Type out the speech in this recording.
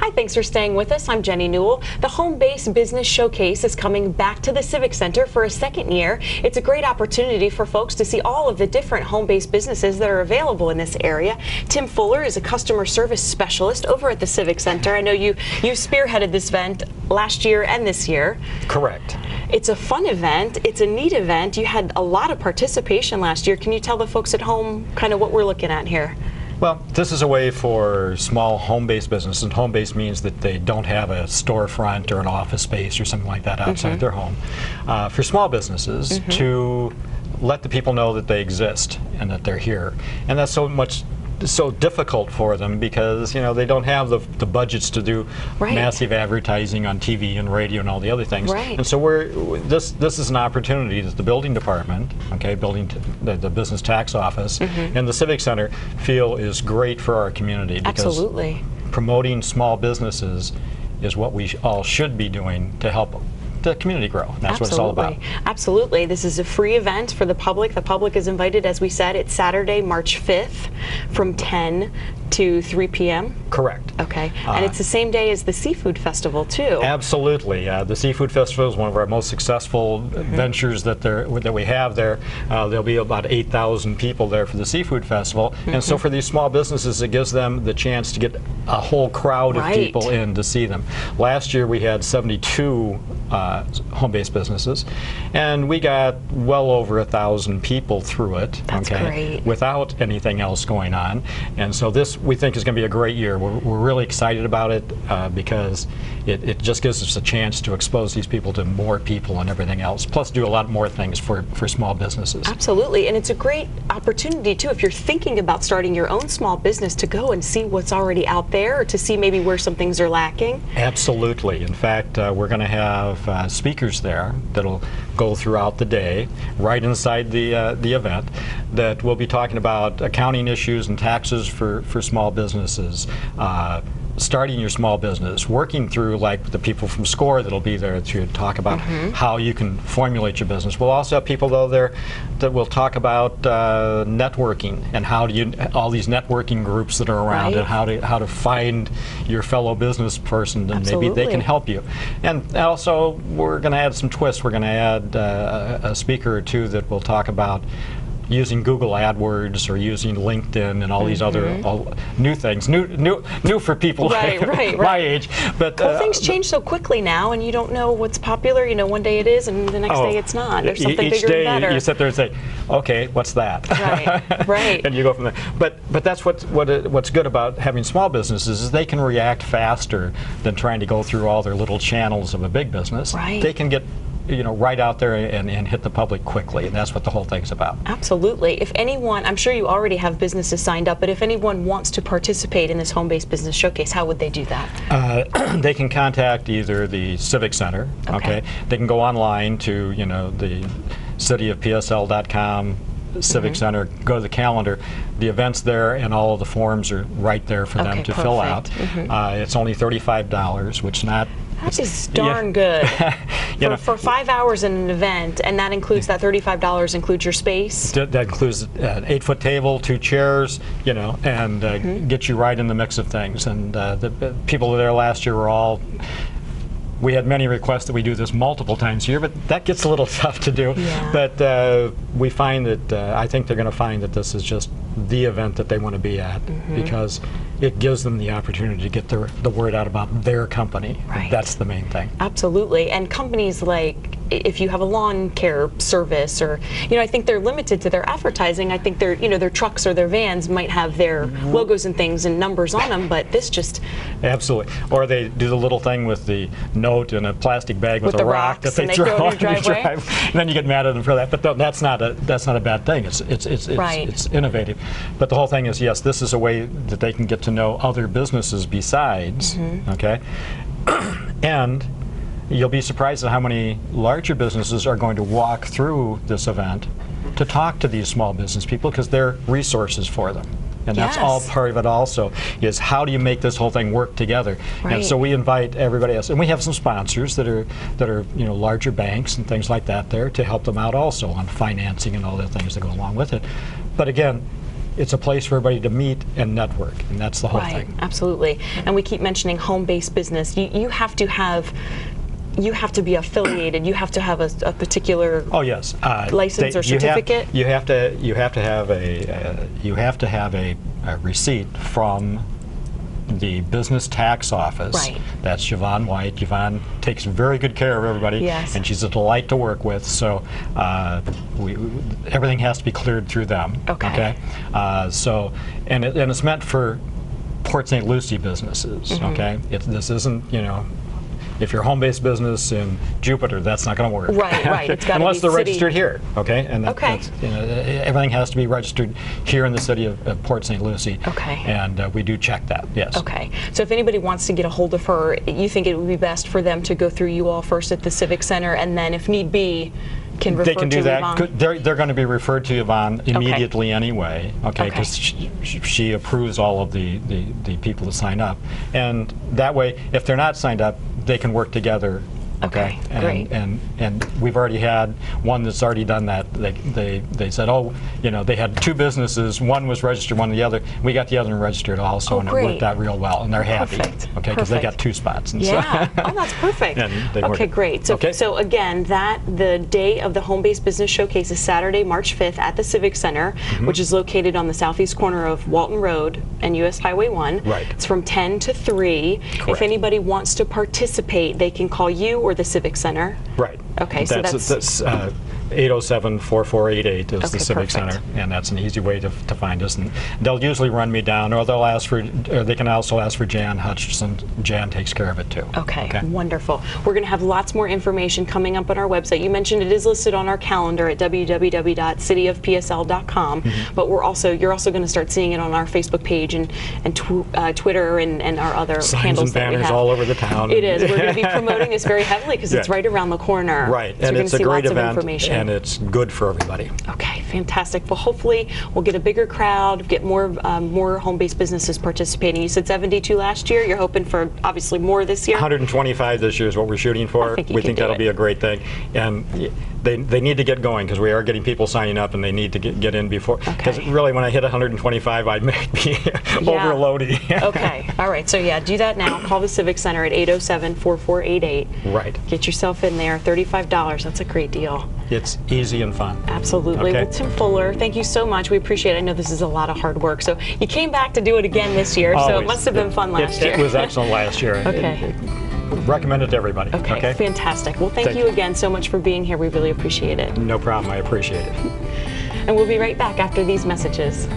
Hi, thanks for staying with us. I'm Jenny Newell. The Home Base Business Showcase is coming back to the Civic Center for a second year. It's a great opportunity for folks to see all of the different home-based businesses that are available in this area. Tim Fuller is a customer service specialist over at the Civic Center. I know you you spearheaded this event last year and this year. Correct. It's a fun event. It's a neat event. You had a lot of participation last year. Can you tell the folks at home kind of what we're looking at here? Well, this is a way for small home-based businesses, and home-based means that they don't have a storefront or an office space or something like that outside Mm-hmm. their home. Uh, for small businesses to let the people know that they exist and that they're here, and that's so much so difficult for them because you know they don't have the, the budgets to do Right. massive advertising on TV and radio and all the other things. Right. And so we're this this is an opportunity that the building department, okay, building t- the, the business tax office, Mm-hmm. and the civic center feel is great for our community because Absolutely. promoting small businesses is what we sh- all should be doing to help the community grow. That's what it's all about. Absolutely. Absolutely. This is a free event for the public. The public is invited, as we said, it's Saturday, March 5th from 10 to 3 p.m. Correct. Okay. and Uh, it's the same day as the Seafood Festival, too. Absolutely. Uh, the Seafood Festival is one of our most successful Mm-hmm. ventures that there that we have there. Uh, there'll be about 8,000 people there for the Seafood Festival. And so Mm-hmm. for these small businesses, it gives them the chance to get a whole crowd Right. of people in to see them. Last year we had 72 uh, home-based businesses, and we got well over a thousand people through it. That's great. Without anything else going on, and so this we think is going to be a great year. We're, we're really excited about it uh, because it, it just gives us a chance to expose these people to more people and everything else. Plus, do a lot more things for for small businesses. Absolutely. And it's a great opportunity, too, if you're thinking about starting your own small business to go and see what's already out there or to see maybe where some things are lacking. Absolutely. In fact, uh, we're going to have uh, speakers there that'll go throughout the day, right inside the uh, the event, that will be talking about accounting issues and taxes for for small businesses. Uh, starting your small business, working through like the people from SCORE that'll be there to talk about how you can formulate your business. We'll also have people though there that will talk about uh, networking and how do you all these networking groups that are around Right. and how to how to find your fellow business person and maybe they can help you. And also we're going to add some twists. We're going to add uh, a a speaker or two that will talk about using Google AdWords or using LinkedIn and all these other all new things, new new new for people Mm-hmm. Right, like right, my age. But Well, uh, things change so quickly now, and you don't know what's popular. You know, one day it is, and the next oh, day it's not. There's something each bigger day and better. you sit there and say, "Okay, what's that?" Right, right. and you go from there. But but that's what what it, what's good about having small businesses is they can react faster than trying to go through all their little channels of a big business. Right. They can get you know right out there and, and hit the public quickly, and that's what the whole thing's about. Absolutely. If anyone, I'm sure you already have businesses signed up, but if anyone wants to participate in this home-based business showcase, how would they do that? Uh, they can contact either the Civic Center. Okay. They can go online to you know the cityofpsl.com. Civic Mm-hmm. Center, go to the calendar. The events there and all of the forms are right there for them Okay, to fill out. perfect. Mm-hmm. Uh, it's only thirty-five dollars, which not. That is yeah. darn good. You for, know, for five hours in an event, and that includes that $35 includes your space. that, that includes an eight-foot table, two chairs, you know, and uh, Mm-hmm. get you right in the mix of things. And uh, the the people there last year were all. We had many requests that we do this multiple times a year, but that gets a little tough to do. Yeah. But uh, we find that uh, I think they're going to find that this is just the event that they want to be at Mm-hmm. because it gives them the opportunity to get their, the word out about their company. Right. That's the main thing. Absolutely. And companies like, if you have a lawn care service or, you know, I think they're limited to their advertising. I think their, you know, their trucks or their vans might have their Mm-hmm. logos and things and numbers on them, but this just, Absolutely. Or they do the little thing with the note in a plastic bag with, With a the rock that they they throw on your driveway? drive, and then you get mad at them for that. But th- that's not a that's not a bad thing. It's it's it's it's, Right. it's innovative. But the whole thing is yes, this is a way that they can get to know other businesses besides. Mm-hmm. Okay, and. You'll be surprised at how many larger businesses are going to walk through this event to talk to these small business people because they're resources for them. And that's all part of it also is how do you make this whole thing work together? Right. And so we invite everybody else. And we have some sponsors that are that are, you know, larger banks and things like that there to help them out also on financing and all the things that go along with it. But again, it's a place for everybody to meet and network, and that's the whole Right, thing. absolutely. And we keep mentioning home-based business. You, you have to have, you have to be affiliated. You have to have a, a particular. Oh yes, uh, License or you have- certificate? You have to you have to have a uh, you have to have a, a receipt from the business tax office. Right. That's Yvonne White. Yvonne takes very good care of everybody, Yes. and she's a delight to work with. So uh, we, we- everything has to be cleared through them. Okay. Uh, so and it, and it's meant for Port St. Lucie businesses. Mm-hmm. Okay. It, this isn't you know. If you're a home-based business in Jupiter, that's not going to work. Right, right. Unless be they're city- registered here, okay? And that- Okay. that's, you know, everything has to be registered here in the city of, of Port St. Lucie. Okay. And uh, we do check that, yes. Okay. So if anybody wants to get a hold of her, you think it would be best for them to go through you all first at the Civic Center, and then if need be, can refer They can to do that. Yvonne? They're, they're going to be referred to Yvonne immediately anyway, okay? Okay. Because she, she approves all of the, the, the people that sign up. And that way, if they're not signed up, they can work together. Okay, and, great. And and we've already had one that's already done that. They, they they said, oh, you know, they had two businesses. One was registered, one the other. We got the other one registered also, Oh, and it worked out real well. And they're happy, Perfect, okay, because they got two spots. And so- Yeah. oh, that's perfect. Okay, great. So, Okay. so again, that the day of the Home Based Business Showcase is Saturday, March 5th at the Civic Center, Mm-hmm. which is located on the southeast corner of Walton Road and US Highway 1. Right. It's from 10 to 3. If anybody wants to participate, they can call you or the Civic Center. Right. Okay, so that's that's- that's uh, 807-4488 is Okay, the Civic perfect. Center, and that's an easy way to, to find us. And they'll usually run me down, or they'll ask for, or they can also ask for Jan Hutchison. Jan takes care of it too. Okay, wonderful. We're going to have lots more information coming up on our website. You mentioned it is listed on our calendar at www.cityofpsl.com, Mm-hmm. but we're also you're also going to start seeing it on our Facebook page and and tw- uh, Twitter and, and our other Signs handles and that we banners have. all over the town. It is. We're going to be promoting this very heavily because it's right around the corner. Right, So and it's a great lots of event, information. And it's good for everybody. Okay, fantastic. Well, hopefully we'll get a bigger crowd, get more um, more home-based businesses participating. You said 72 last year. You're hoping for obviously more this year. 125 this year is what we're shooting for. Think we think that'll it. be a great thing, and they, they need to get going because we are getting people signing up, and they need to get, get in before. Because Okay. really, when I hit 125, I may be overloading. okay. All right. So yeah, do that now. Call the Civic Center at 807-4488. Right. Get yourself in there. $35. That's a great deal. It's easy and fun. Absolutely. Okay. Well, Tim Fuller, thank you so much. We appreciate it. I know this is a lot of hard work. So you came back to do it again this year. So it must have been fun last it, year. It was excellent last year. Okay. Recommend it to everybody. Okay, fantastic. Well, thank, Thank you. again so much for being here. We really appreciate it. No problem. I appreciate it. And we'll be right back after these messages.